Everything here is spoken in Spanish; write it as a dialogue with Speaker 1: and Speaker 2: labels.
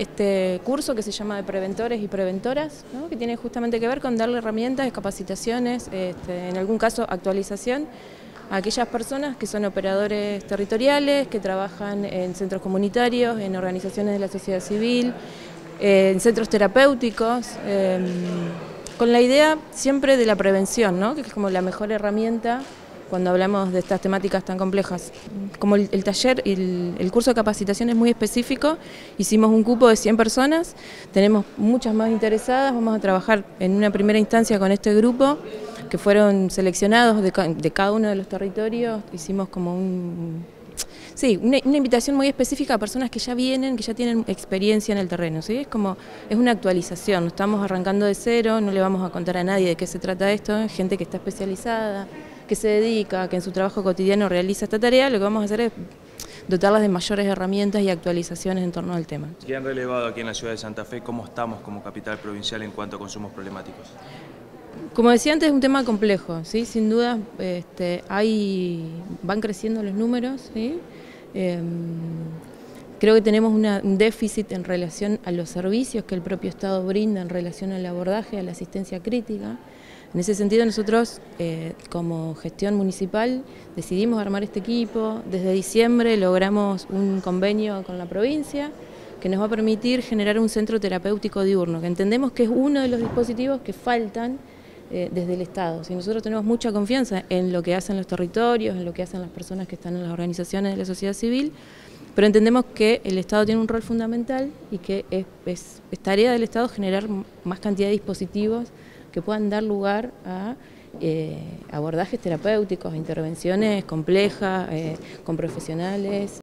Speaker 1: este curso que se llama de preventores y preventoras, que tiene justamente que ver con darle herramientas, capacitaciones, este, en algún caso actualización a aquellas personas que son operadores territoriales, que trabajan en centros comunitarios, en organizaciones de la sociedad civil, en centros terapéuticos, em, con la idea siempre de la prevención, que es como la mejor herramienta cuando hablamos de estas temáticas tan complejas. Como el, taller, el, el, curso de capacitación es muy específico, hicimos un cupo de 100 personas, tenemos muchas más interesadas, vamos a trabajar en una primera instancia con este grupo, que fueron seleccionados de, de cada uno de los territorios, hicimos como un Sí, una, invitación muy específica a personas que ya vienen, que ya tienen experiencia en el terreno. Es como, es una actualización, estamos arrancando de cero, no le vamos a contar a nadie de qué se trata esto, es gente que está especializada, que se dedica, que en su trabajo cotidiano realiza esta tarea, lo que vamos a hacer es dotarlas de mayores herramientas y actualizaciones en torno al tema.
Speaker 2: ¿Qué han relevado aquí en la ciudad de Santa Fe? ¿Cómo estamos como capital provincial en cuanto a consumos problemáticos?
Speaker 1: Como decía antes, es un tema complejo, ¿sí? sin duda este, hay, van creciendo los números. ¿sí? Em, creo que tenemos un déficit en relación a los servicios que el propio Estado brinda en relación al abordaje, a la asistencia crítica. En ese sentido nosotros eh, como gestión municipal decidimos armar este equipo, desde diciembre logramos un convenio con la provincia que nos va a permitir generar un centro terapéutico diurno, que entendemos que es uno de los dispositivos que faltan eh, desde el Estado. Si nosotros tenemos mucha confianza en lo que hacen los territorios, en lo que hacen las personas que están en las organizaciones de la sociedad civil, pero entendemos que el Estado tiene un rol fundamental y que es tarea del Estado generar más cantidad de dispositivos que puedan dar lugar a eh, abordajes terapéuticos, intervenciones complejas, eh, con profesionales.